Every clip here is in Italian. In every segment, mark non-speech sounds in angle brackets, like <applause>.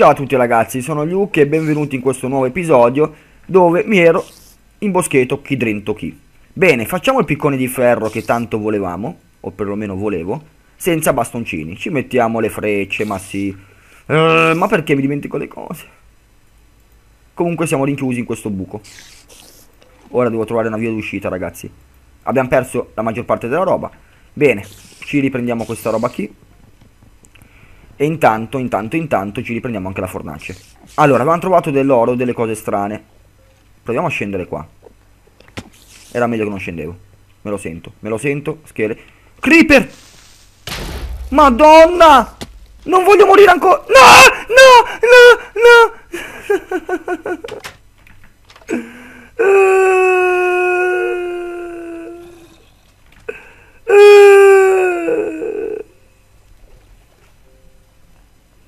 Ciao a tutti ragazzi, sono Luke e benvenuti in questo nuovo episodio dove mi ero imboschetto chi dentro chi. Bene, facciamo il piccone di ferro che tanto volevamo, o perlomeno volevo, senza bastoncini. Ci mettiamo le frecce, ma sì. Uh, ma perché mi dimentico le cose? Comunque siamo rinchiusi in questo buco. Ora devo trovare una via d'uscita ragazzi. Abbiamo perso la maggior parte della roba. Bene, ci riprendiamo questa roba qui. E intanto, intanto, intanto ci riprendiamo anche la fornace. Allora, avevamo trovato dell'oro, delle cose strane. Proviamo a scendere qua. Era meglio che non scendevo. Me lo sento, me lo sento. Schele. Creeper! Madonna! Non voglio morire ancora! No! No! No! No! <laughs>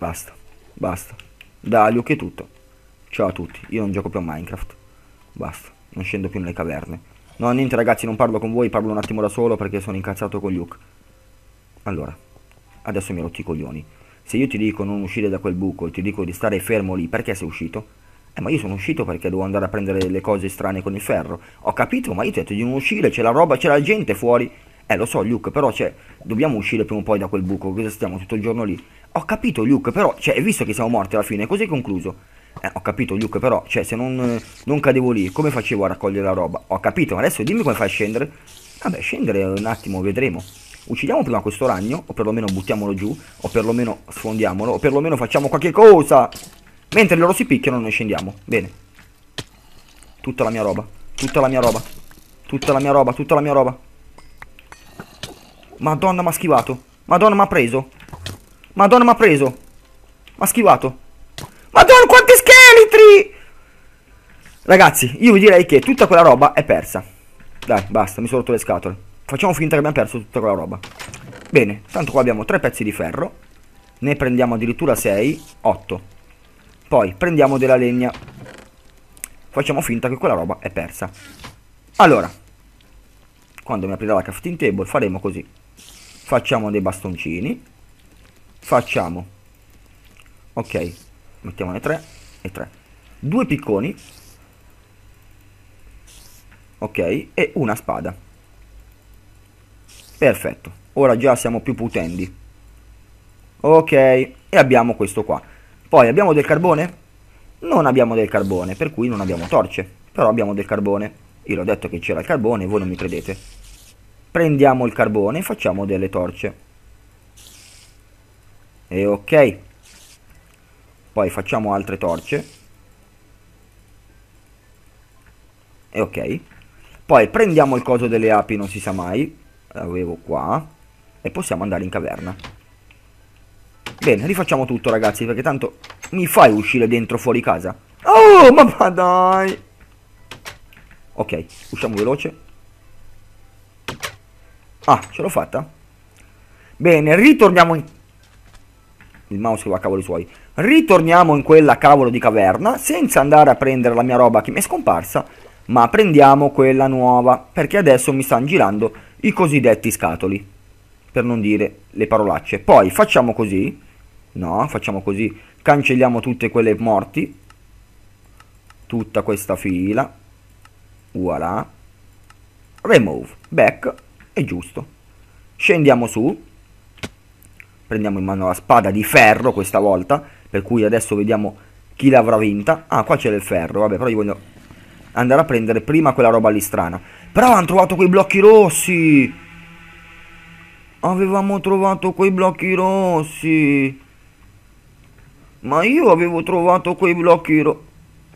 Basta, basta. Da Luke è tutto. Ciao a tutti, io non gioco più a Minecraft. Basta, non scendo più nelle caverne. No, niente ragazzi, non parlo con voi, parlo un attimo da solo perché sono incazzato con Luke. Allora, adesso mi hai rotto i coglioni. Se io ti dico non uscire da quel buco e ti dico di stare fermo lì, perché sei uscito? Eh, ma io sono uscito perché devo andare a prendere le cose strane con il ferro. Ho capito, ma io ti ho detto di non uscire, c'è la roba, c'è la gente fuori. Eh, lo so, Luke, però, cioè, dobbiamo uscire prima o poi da quel buco, cosa stiamo tutto il giorno lì? Ho capito, Luke, però, cioè, visto che siamo morti alla fine, così è concluso. Eh, ho capito, Luke, però, cioè, se non, non cadevo lì, come facevo a raccogliere la roba? Ho capito, ma adesso dimmi come fai a scendere. Vabbè, scendere un attimo, vedremo. Uccidiamo prima questo ragno, o perlomeno buttiamolo giù, o perlomeno sfondiamolo, o perlomeno facciamo qualche cosa. Mentre loro si picchiano noi scendiamo. Bene. Tutta la mia roba, tutta la mia roba, tutta la mia roba, tutta la mia roba. Madonna, mi ha schivato. Madonna, mi ha preso. Madonna, mi ha preso. Mi ha schivato. Madonna, quanti scheletri! Ragazzi, io vi direi che tutta quella roba è persa. Dai, basta, mi sono rotto le scatole. Facciamo finta che abbiamo perso tutta quella roba. Bene, tanto qua abbiamo tre pezzi di ferro. Ne prendiamo addirittura 6, 8. Poi prendiamo della legna. Facciamo finta che quella roba è persa. Allora, quando mi aprirà la crafting table faremo così facciamo dei bastoncini facciamo. Ok mettiamone 3 e 3 due picconi. Ok e una spada. Perfetto. Ora già siamo più putendi. Ok e abbiamo questo qua. Poi abbiamo del carbone? Non abbiamo del carbone per cui non abbiamo torce però abbiamo del carbone. Io l'ho detto che c'era il carbone voi non mi credete. Prendiamo il carbone e facciamo delle torce e ok. Poi facciamo altre torce. E ok. Poi prendiamo il coso delle api non si sa mai. L'avevo qua. E possiamo andare in caverna. Bene rifacciamo tutto ragazzi perché tanto mi fai uscire dentro fuori casa? Oh ma dai! Ok usciamo veloce. Ah, ce l'ho fatta? Bene, ritorniamo in... Il mouse va a cavoli suoi. Ritorniamo in quella cavolo di caverna, senza andare a prendere la mia roba che mi è scomparsa, ma prendiamo quella nuova, perché adesso mi stanno girando i cosiddetti scatoli. Per non dire le parolacce. Poi facciamo così. No, facciamo così. Cancelliamo tutte quelle morti. Tutta questa fila. Voilà. Remove. Back è giusto. Scendiamo su. Prendiamo in mano la spada di ferro questa volta. Per cui adesso vediamo chi l'avrà vinta. Ah, qua c'è del ferro. Vabbè, però io voglio andare a prendere prima quella roba lì strana. Però hanno trovato quei blocchi rossi. Avevamo trovato quei blocchi rossi. Ma io avevo trovato quei blocchi ro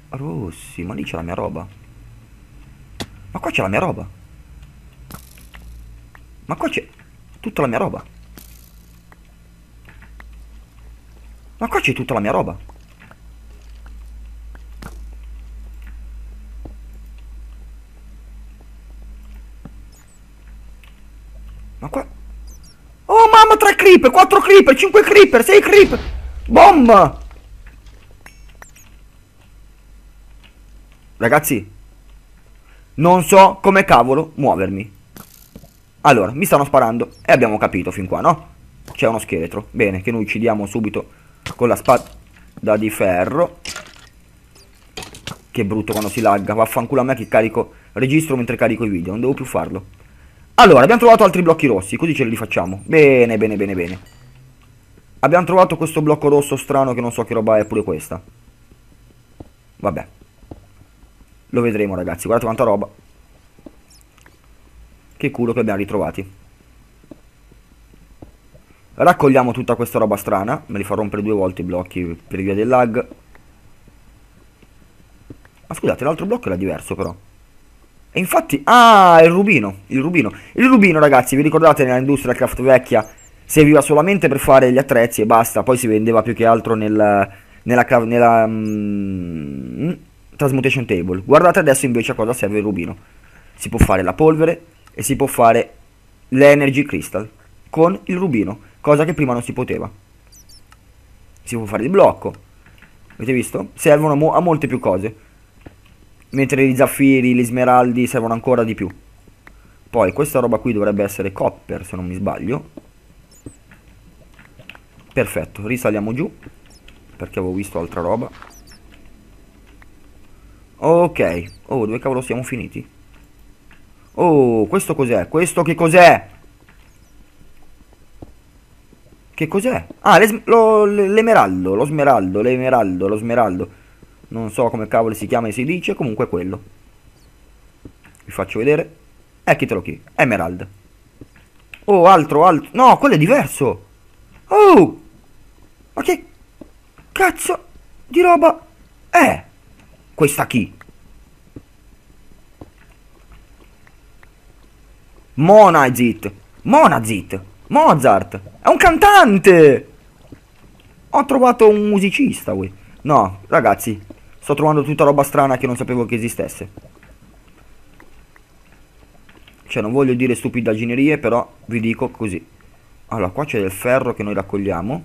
rossi. Ma lì c'è la mia roba. Ma qua c'è la mia roba. Ma qua c'è tutta la mia roba. Ma qua c'è tutta la mia roba. Ma qua... Oh mamma, tre creeper, quattro creeper, cinque creeper, sei creeper. Bomba! Ragazzi, non so come cavolo muovermi. Allora, mi stanno sparando e abbiamo capito fin qua, no? C'è uno scheletro. Bene, che noi uccidiamo subito con la spada. Da di ferro. Che brutto quando si lagga. Vaffanculo a me che carico. Registro mentre carico i video. Non devo più farlo. Allora, abbiamo trovato altri blocchi rossi. Così ce li rifacciamo. Bene, bene, bene, bene. Abbiamo trovato questo blocco rosso strano che non so che roba è pure questa. Vabbè. Lo vedremo ragazzi. Guardate quanta roba. Che culo che abbiamo ritrovati. Raccogliamo tutta questa roba strana. Me li fa rompere due volte i blocchi per via del lag. Ma scusate, l'altro blocco era diverso però. E infatti... Ah, il rubino. Il rubino. Il rubino, ragazzi, vi ricordate nell'industria craft vecchia serviva solamente per fare gli attrezzi e basta. Poi si vendeva più che altro nel, nella... nella mm, transmutation table. Guardate adesso invece a cosa serve il rubino. Si può fare la polvere e si può fare l'energy crystal con il rubino, cosa che prima non si poteva. Si può fare il blocco. Avete visto? Servono mo a molte più cose. Mentre gli zaffiri, gli smeraldi servono ancora di più. Poi questa roba qui dovrebbe essere copper se non mi sbaglio. Perfetto, risaliamo giù. Perché avevo visto altra roba. Ok. Oh, dove cavolo siamo finiti? Oh, questo cos'è? Questo che cos'è? Che cos'è? Ah, l'emeraldo, lo smeraldo, l'emeraldo, lo smeraldo. Non so come cavolo si chiama e si dice, comunque quello. Vi faccio vedere. Eccitelo qui, emerald. Oh, altro, altro. No, quello è diverso. Oh! Ma che cazzo di roba è? Questa chi? Monazit. Monazit. Mozart. È un cantante. Ho trovato un musicista, ui. No, ragazzi. Sto trovando tutta roba strana che non sapevo che esistesse. Cioè, non voglio dire stupidaginerie, però vi dico così. Allora, qua c'è del ferro che noi raccogliamo.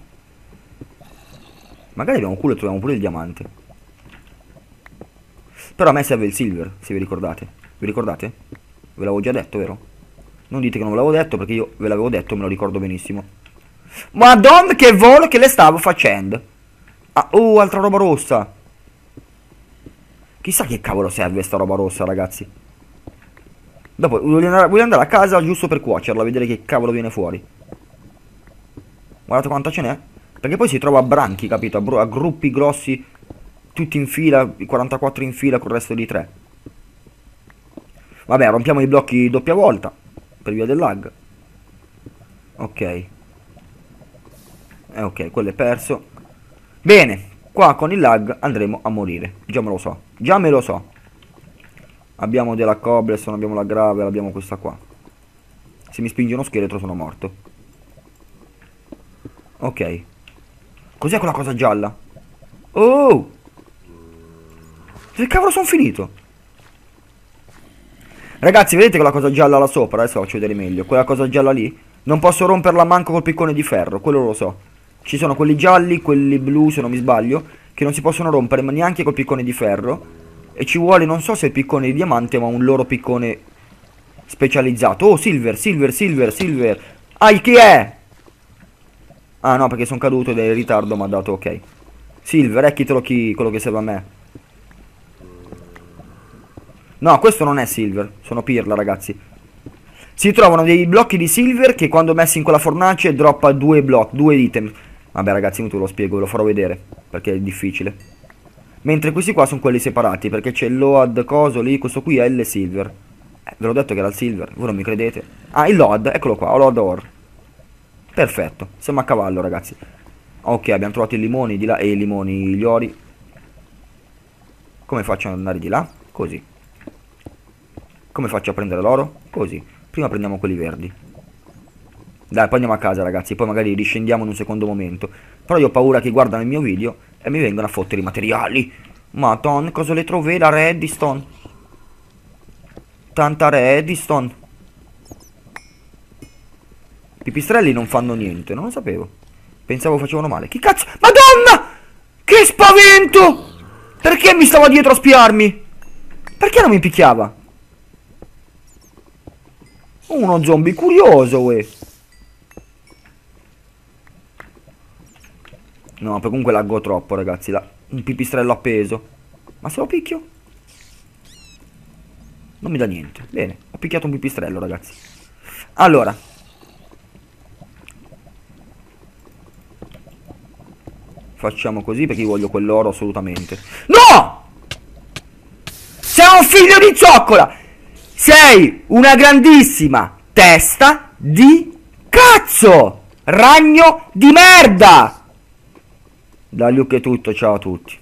Magari abbiamo culo e troviamo pure il diamante. Però a me serve il silver, se vi ricordate. Vi ricordate? Ve l'avevo già detto, vero? Non dite che non ve l'avevo detto perché io ve l'avevo detto, me lo ricordo benissimo. Madonna che volo che le stavo facendo. Ah, oh, altra roba rossa. Chissà che cavolo serve sta roba rossa, ragazzi. Dopo, voglio andare, voglio andare a casa giusto per cuocerla, vedere che cavolo viene fuori. Guardate quanta ce n'è. Perché poi si trova a branchi, capito? A, a gruppi grossi tutti in fila, i 44 in fila con il resto di 3. Vabbè, rompiamo i blocchi doppia volta, per via del lag. Ok. Eh, ok, quello è perso. Bene, qua con il lag andremo a morire. Già me lo so, già me lo so. Abbiamo della cobblestone, abbiamo la gravel, abbiamo questa qua. Se mi spinge uno scheletro sono morto. Ok. Cos'è quella cosa gialla? Oh! Dove cavolo sono finito? Ragazzi, vedete quella cosa gialla là sopra? Adesso faccio vedere meglio. Quella cosa gialla lì? Non posso romperla manco col piccone di ferro, quello lo so. Ci sono quelli gialli, quelli blu, se non mi sbaglio, che non si possono rompere ma neanche col piccone di ferro. E ci vuole, non so se il piccone di diamante, ma un loro piccone specializzato. Oh, silver, silver, silver, silver. Ah, chi è? Ah, no, perché sono caduto ed è in ritardo, mi ha dato ok. Silver, ecchitelo chi, quello che serve a me. No, questo non è silver, sono pirla ragazzi. Si trovano dei blocchi di silver che quando messi in quella fornace droppa due blocchi, due item. Vabbè ragazzi, io te lo spiego, ve lo farò vedere, perché è difficile. Mentre questi qua sono quelli separati, perché c'è l'OAD coso lì, questo qui è il silver. Eh, ve l'ho detto che era il silver, voi non mi credete. Ah, il LOAD, eccolo qua, LOAD OR. Perfetto, siamo a cavallo ragazzi. Ok, abbiamo trovato i limoni di là e i limoni, gli ori. Come faccio ad andare di là? Così. Come faccio a prendere l'oro? Così. Prima prendiamo quelli verdi. Dai, poi andiamo a casa ragazzi, poi magari riscendiamo in un secondo momento. Però io ho paura che guardano il mio video e mi vengono a fottere i materiali. Madonna, cosa le trovi? La redstone. Tanta redstone. Pipistrelli non fanno niente, non lo sapevo. Pensavo facevano male. Che cazzo? Madonna! Che spavento! Perché mi stava dietro a spiarmi? Perché non mi picchiava? Uno zombie curioso, uè. No, comunque laggo troppo, ragazzi. La... Un pipistrello appeso. Ma se lo picchio? Non mi dà niente. Bene, ho picchiato un pipistrello, ragazzi. Allora. Facciamo così perché io voglio quell'oro assolutamente. No! Sei un figlio di cioccola! Sei una grandissima testa di cazzo! Ragno di merda! Da Luke è tutto, ciao a tutti.